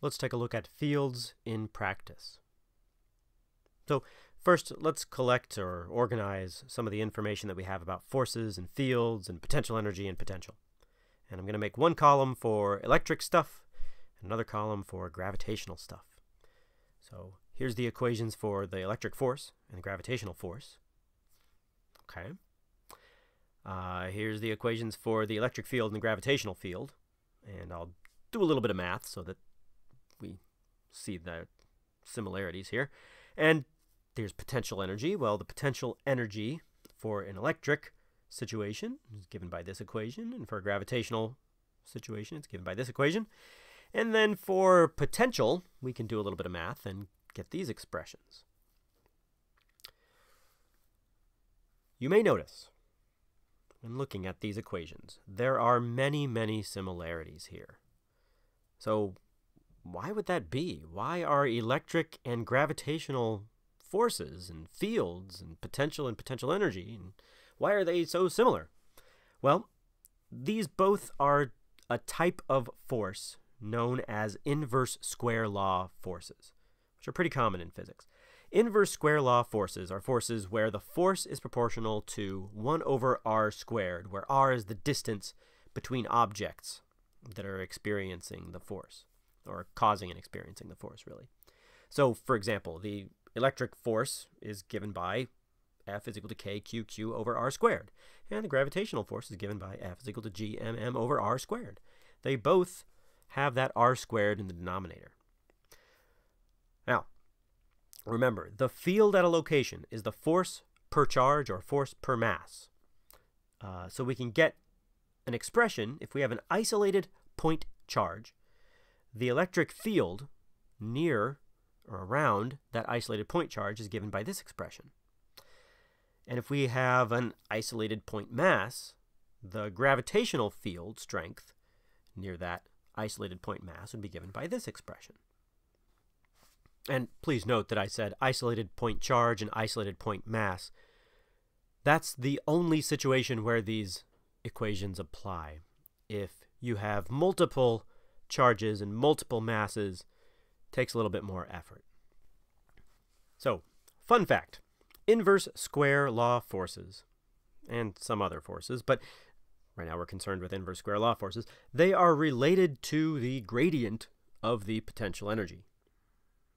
let's take a look at fields in practice. So first, let's collect or organize some of the information that we have about forces and fields and potential energy and potential. And I'm going to make one column for electric stuff and another column for gravitational stuff. So here's the equations for the electric force and the gravitational force. Okay. Uh, here's the equations for the electric field and the gravitational field. And I'll do a little bit of math so that we see the similarities here. And there's potential energy. Well, the potential energy for an electric situation is given by this equation, and for a gravitational situation, it's given by this equation. And then for potential, we can do a little bit of math and get these expressions. You may notice, when looking at these equations, there are many, many similarities here. So why would that be? Why are electric and gravitational forces and fields and potential and potential energy, and why are they so similar? Well, these both are a type of force known as inverse square law forces, which are pretty common in physics. Inverse square law forces are forces where the force is proportional to 1 over r squared, where r is the distance between objects that are experiencing the force, or causing and experiencing the force, really. So, for example, the electric force is given by F is equal to KQQ over R squared, and the gravitational force is given by F is equal to GMM over R squared. They both have that R squared in the denominator. Now, remember, the field at a location is the force per charge or force per mass. Uh, so we can get an expression if we have an isolated point charge. The electric field near or around that isolated point charge is given by this expression. And if we have an isolated point mass, the gravitational field strength near that isolated point mass would be given by this expression. And please note that I said isolated point charge and isolated point mass. That's the only situation where these equations apply. If you have multiple charges and multiple masses, takes a little bit more effort. So, fun fact inverse square law forces, and some other forces, but right now we're concerned with inverse square law forces, they are related to the gradient of the potential energy.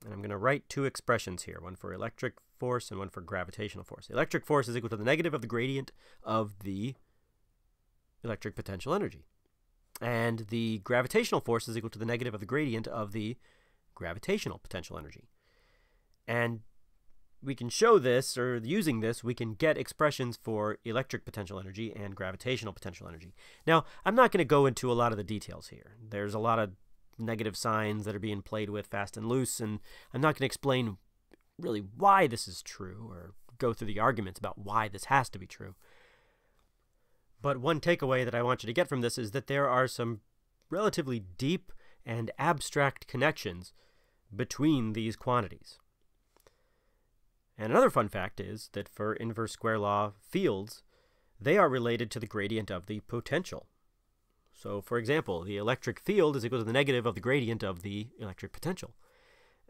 And I'm going to write two expressions here, one for electric force and one for gravitational force. Electric force is equal to the negative of the gradient of the electric potential energy. And the gravitational force is equal to the negative of the gradient of the gravitational potential energy. And we can show this, or using this, we can get expressions for electric potential energy and gravitational potential energy. Now, I'm not going to go into a lot of the details here. There's a lot of negative signs that are being played with fast and loose, and I'm not going to explain really why this is true or go through the arguments about why this has to be true. But one takeaway that I want you to get from this is that there are some relatively deep and abstract connections between these quantities. And another fun fact is that for inverse square law fields, they are related to the gradient of the potential. So, for example, the electric field is equal to the negative of the gradient of the electric potential.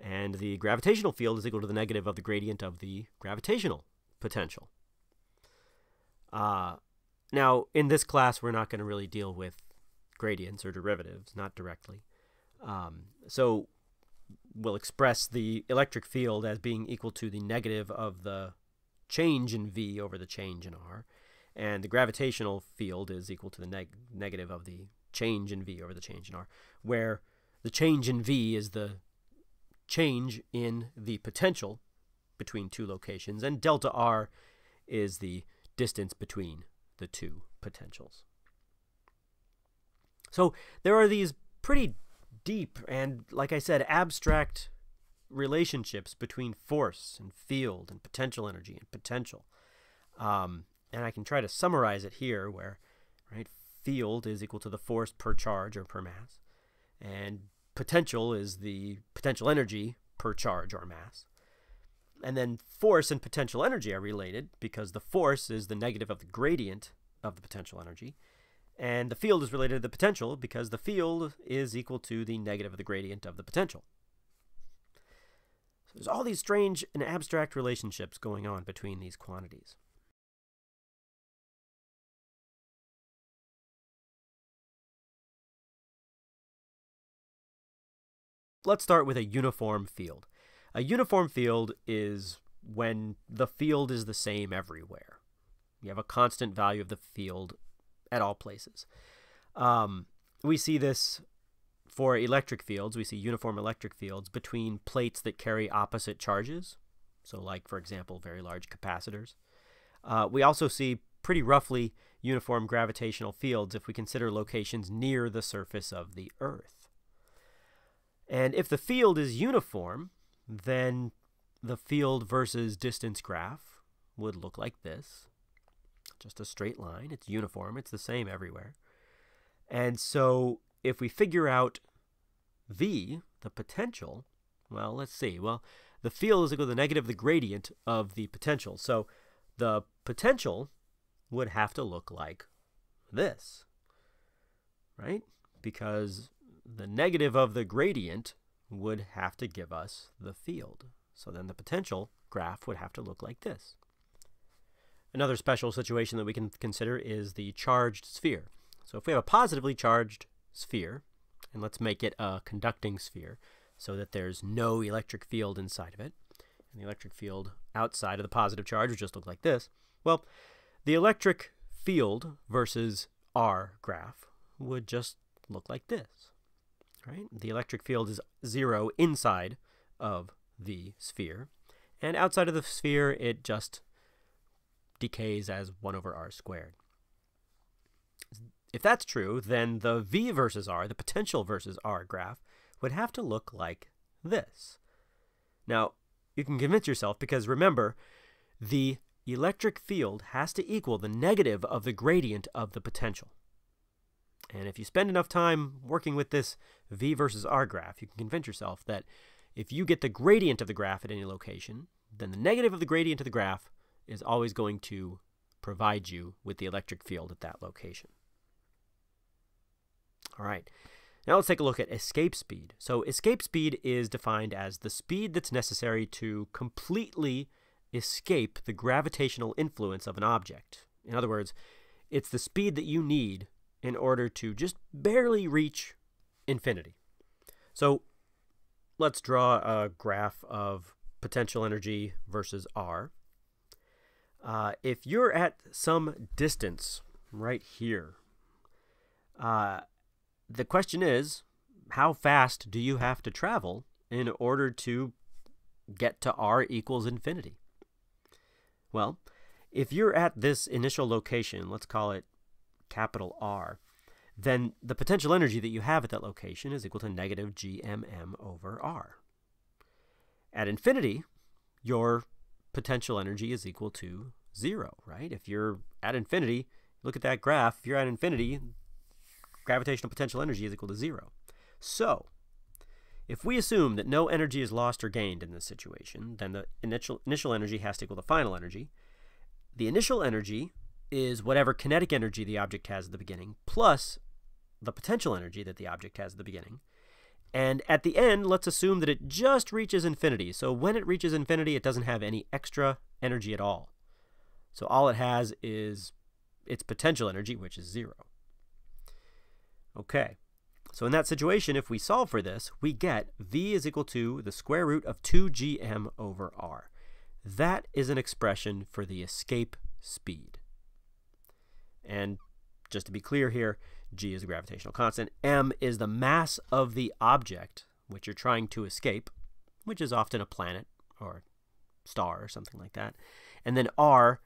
And the gravitational field is equal to the negative of the gradient of the gravitational potential. Uh, now, in this class, we're not going to really deal with gradients or derivatives, not directly. Um, so will express the electric field as being equal to the negative of the change in V over the change in R. And the gravitational field is equal to the neg negative of the change in V over the change in R, where the change in V is the change in the potential between two locations, and delta R is the distance between the two potentials. So there are these pretty deep and, like I said, abstract relationships between force and field and potential energy and potential. Um, and I can try to summarize it here where, right, field is equal to the force per charge or per mass, and potential is the potential energy per charge or mass. And then force and potential energy are related because the force is the negative of the gradient of the potential energy, And the field is related to the potential because the field is equal to the negative of the gradient of the potential. So there's all these strange and abstract relationships going on between these quantities. Let's start with a uniform field. A uniform field is when the field is the same everywhere. You have a constant value of the field at all places. Um, we see this for electric fields. We see uniform electric fields between plates that carry opposite charges. So, like, for example, very large capacitors. Uh, we also see pretty roughly uniform gravitational fields if we consider locations near the surface of the Earth. And if the field is uniform, then the field versus distance graph would look like this. Just a straight line. It's uniform. It's the same everywhere. And so if we figure out V, the potential, well, let's see. Well, the field is equal to the negative of the gradient of the potential. So the potential would have to look like this, right? Because the negative of the gradient would have to give us the field. So then the potential graph would have to look like this. Another special situation that we can consider is the charged sphere. So if we have a positively charged sphere, and let's make it a conducting sphere so that there's no electric field inside of it, and the electric field outside of the positive charge would just look like this. Well, the electric field versus R graph would just look like this, right? The electric field is zero inside of the sphere. And outside of the sphere, it just decays as 1 over r squared. If that's true, then the v versus r, the potential versus r graph, would have to look like this. Now, you can convince yourself because remember, the electric field has to equal the negative of the gradient of the potential. And if you spend enough time working with this v versus r graph, you can convince yourself that if you get the gradient of the graph at any location, then the negative of the gradient of the graph is always going to provide you with the electric field at that location. All right, now let's take a look at escape speed. So escape speed is defined as the speed that's necessary to completely escape the gravitational influence of an object. In other words, it's the speed that you need in order to just barely reach infinity. So let's draw a graph of potential energy versus R. Uh, if you're at some distance right here, uh, the question is, how fast do you have to travel in order to get to R equals infinity? Well, if you're at this initial location, let's call it capital R, then the potential energy that you have at that location is equal to negative gmm over r. At infinity, your potential energy is equal to zero, right? If you're at infinity, look at that graph, if you're at infinity, gravitational potential energy is equal to zero. So, if we assume that no energy is lost or gained in this situation, then the initial, initial energy has to equal the final energy. The initial energy is whatever kinetic energy the object has at the beginning, plus the potential energy that the object has at the beginning. And at the end, let's assume that it just reaches infinity. So when it reaches infinity, it doesn't have any extra energy at all. So all it has is its potential energy, which is zero. Okay, so in that situation, if we solve for this, we get v is equal to the square root of 2gm over r. That is an expression for the escape speed. And just to be clear here, g is a gravitational constant, m is the mass of the object which you're trying to escape, which is often a planet or star or something like that. And then r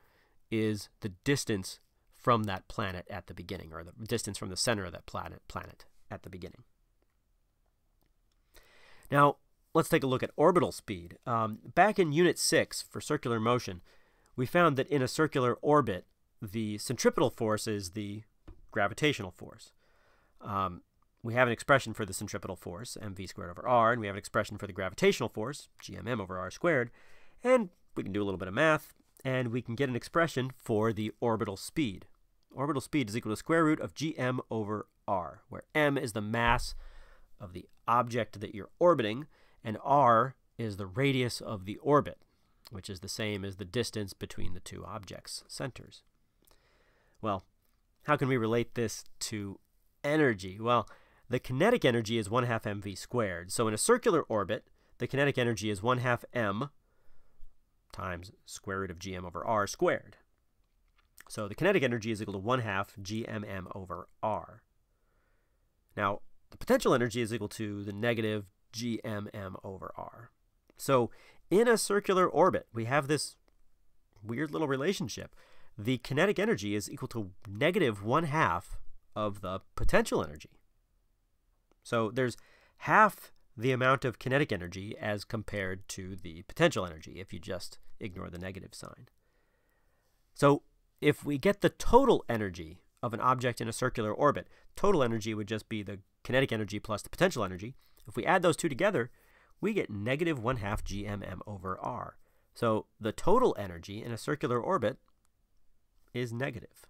is the distance from that planet at the beginning, or the distance from the center of that planet, planet at the beginning. Now, let's take a look at orbital speed. Um, back in Unit 6 for circular motion, we found that in a circular orbit, the centripetal force is the gravitational force. Um, we have an expression for the centripetal force, mv squared over r, and we have an expression for the gravitational force, gmm over r squared, and we can do a little bit of math, and we can get an expression for the orbital speed, orbital speed is equal to square root of gm over r, where m is the mass of the object that you're orbiting, and r is the radius of the orbit, which is the same as the distance between the two objects' centers. Well, how can we relate this to energy? Well, the kinetic energy is 1 half mv squared. So in a circular orbit, the kinetic energy is 1 half m times square root of gm over r squared. So the kinetic energy is equal to 1 half gmm over r. Now, the potential energy is equal to the negative gmm over r. So in a circular orbit, we have this weird little relationship. The kinetic energy is equal to negative 1 half of the potential energy. So there's half the amount of kinetic energy as compared to the potential energy if you just ignore the negative sign. So if we get the total energy of an object in a circular orbit, total energy would just be the kinetic energy plus the potential energy. If we add those two together, we get negative 1 half gmm over r. So the total energy in a circular orbit is negative.